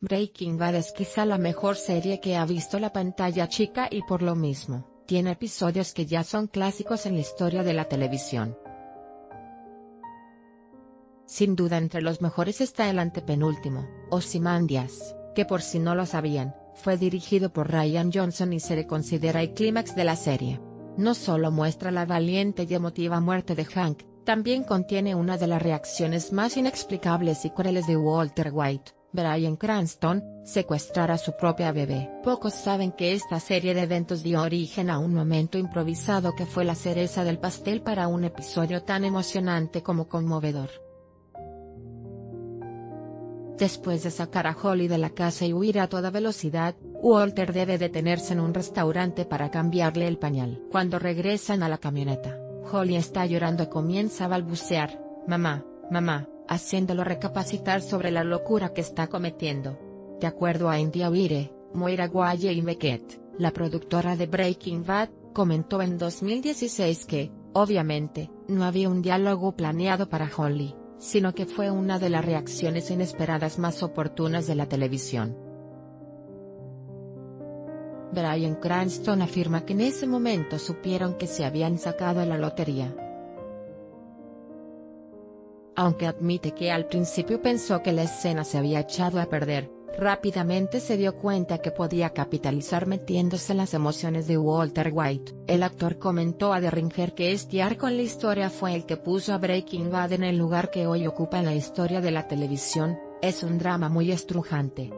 Breaking Bad es quizá la mejor serie que ha visto la pantalla chica y por lo mismo, tiene episodios que ya son clásicos en la historia de la televisión. Sin duda entre los mejores está el antepenúltimo, Ozymandias, que por si no lo sabían, fue dirigido por Ryan Johnson y se le considera el clímax de la serie. No solo muestra la valiente y emotiva muerte de Hank, también contiene una de las reacciones más inexplicables y crueles de Walter White, Brian Cranston, secuestrar a su propia bebé. Pocos saben que esta serie de eventos dio origen a un momento improvisado que fue la cereza del pastel para un episodio tan emocionante como conmovedor. Después de sacar a Holly de la casa y huir a toda velocidad, Walter debe detenerse en un restaurante para cambiarle el pañal. Cuando regresan a la camioneta, Holly está llorando y comienza a balbucear, mamá, mamá, haciéndolo recapacitar sobre la locura que está cometiendo. De acuerdo a India Wire, Moira Guaye y Beckett, la productora de Breaking Bad, comentó en 2016 que, obviamente, no había un diálogo planeado para Holly, sino que fue una de las reacciones inesperadas más oportunas de la televisión. Brian Cranston afirma que en ese momento supieron que se habían sacado la lotería aunque admite que al principio pensó que la escena se había echado a perder, rápidamente se dio cuenta que podía capitalizar metiéndose en las emociones de Walter White. El actor comentó a The Ringer que este arco en la historia fue el que puso a Breaking Bad en el lugar que hoy ocupa en la historia de la televisión, es un drama muy estrujante.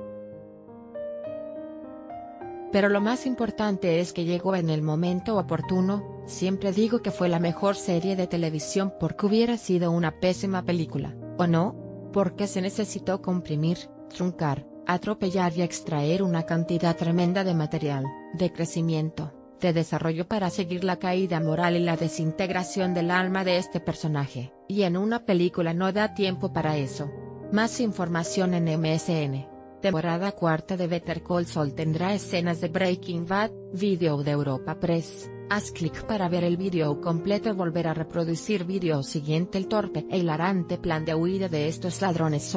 Pero lo más importante es que llegó en el momento oportuno, siempre digo que fue la mejor serie de televisión porque hubiera sido una pésima película, ¿o no? Porque se necesitó comprimir, truncar, atropellar y extraer una cantidad tremenda de material, de crecimiento, de desarrollo para seguir la caída moral y la desintegración del alma de este personaje, y en una película no da tiempo para eso. Más información en MSN. Temporada cuarta de Better Call Saul tendrá escenas de Breaking Bad, vídeo de Europa Press. Haz clic para ver el vídeo completo volver a reproducir vídeo siguiente. El torpe e hilarante plan de huida de estos ladrones.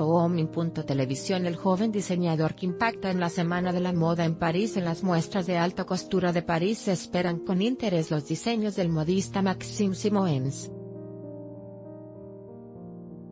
Televisión. El joven diseñador que impacta en la Semana de la Moda en París. En las muestras de alta costura de París se esperan con interés los diseños del modista Maxime Simoens.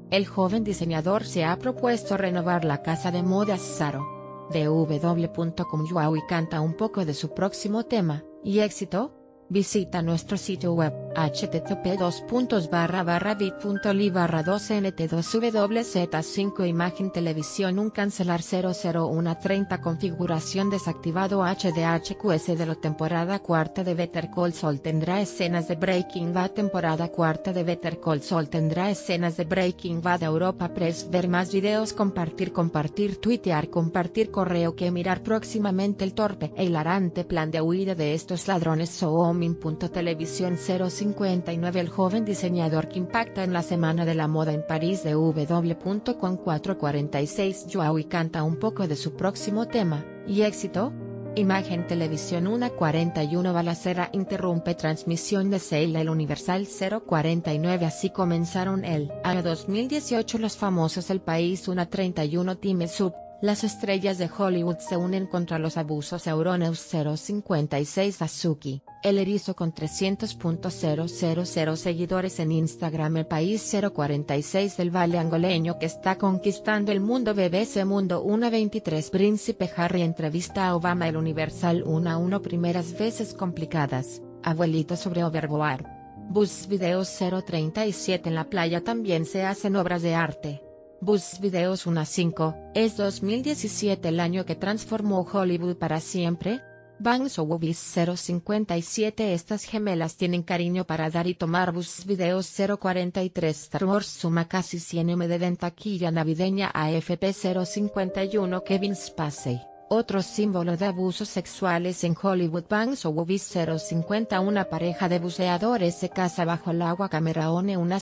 El joven diseñador se ha propuesto renovar la casa de modas Zaro. www.com y canta un poco de su próximo tema, y éxito, Visita nuestro sitio web http 2 barra barra bit.ly barra 2nt2wz5 imagen televisión un cancelar 00130 configuración desactivado HDHQS de la temporada cuarta de Better Call Saul tendrá escenas de Breaking Bad temporada cuarta de Better Call Saul tendrá escenas de Breaking Bad Europa Press ver más videos compartir compartir tuitear compartir correo que mirar próximamente el torpe e hilarante plan de huida de estos ladrones Soomin.televisión 0 59 El joven diseñador que impacta en la Semana de la Moda en París de W.com 446 Joao y canta un poco de su próximo tema, ¿y éxito? Imagen Televisión 141 Balacera interrumpe transmisión de Seila el Universal 049 Así comenzaron el año 2018 los famosos El País 131 Time Sub las estrellas de Hollywood se unen contra los abusos Euronews 056 Azuki, el erizo con 300.000 seguidores en Instagram. El País 046 del Valle Angoleño que está conquistando el mundo. BBC Mundo 123 Príncipe Harry entrevista a Obama. El Universal 1 a 1 Primeras veces complicadas, abuelito sobre Overboard. Bus Videos 037 En la playa también se hacen obras de arte. Bus Videos 1 a 5, es 2017 el año que transformó Hollywood para siempre. Bangs o 057 Estas gemelas tienen cariño para dar y tomar Bus Videos 043 Star Wars suma casi 100 MD en taquilla navideña AFP 051 Kevin Spacey. Otro símbolo de abusos sexuales en Hollywood Banks o 050 Una pareja de buceadores se casa bajo el agua Camerone una